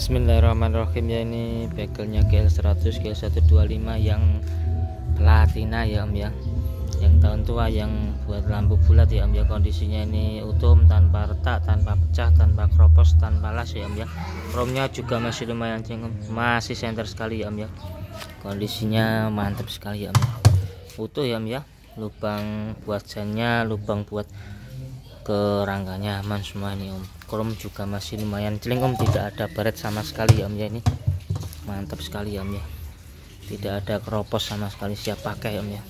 Bismillahirrahmanirrahim. Ya ini begelnya GL100 GL125 yang platina ya om ya. Yang tahun tua yang buat lampu bulat ya om ya. Kondisinya ini utuh tanpa retak tanpa pecah tanpa kropos tanpa las ya om ya. Romnya juga masih lumayan cengeng masih center sekali ya om ya. Kondisinya mantap sekali ya om. Ya utuh ya om ya. Lubang buat jannya lubang buat kerangkanya aman semua ini om krom juga masih lumayan celing om. Tidak ada baret sama sekali ya om ya ini. Mantap sekali ya om ya. Tidak ada keropos sama sekali siap pakai om ya